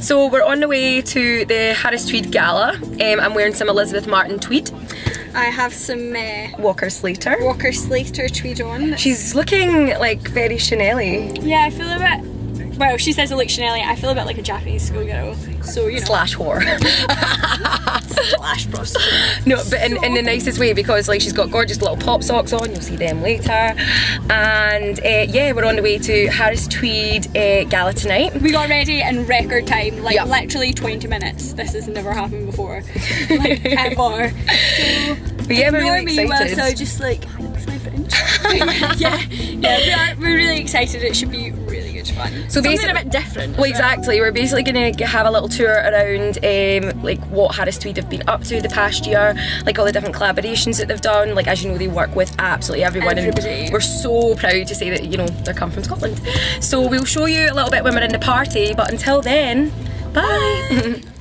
So we're on the way to the Harris Tweed Gala. Um, I'm wearing some Elizabeth Martin tweed. I have some uh, Walker Slater. Walker Slater tweed on. She's looking like very Chanel-y. Yeah, I feel a bit. Well, she says Chanel. I feel a bit like a Japanese schoolgirl. So you know. Slash whore. slash prostitute. No, but in, in the nicest way because like she's got gorgeous little pop socks on. You'll see them later. And uh, yeah, we're on the way to Harris Tweed uh, Gala tonight. We got ready in record time, like Yep. literally 20 minutes. This has never happened before, like ever. So But yeah, we're really me excited. I just like fix my French. yeah, yeah, we are. We're really excited. It should be really fun. So Something basically- a bit different. Well, exactly. We're basically going to have a little tour around um, like what Harris Tweed have been up to the past year, like all the different collaborations that they've done. Like as you know, they work with absolutely everyone, Everybody. and we're so proud to say that you know they come from Scotland. So we'll show you a little bit when we're in the party. But until then, bye.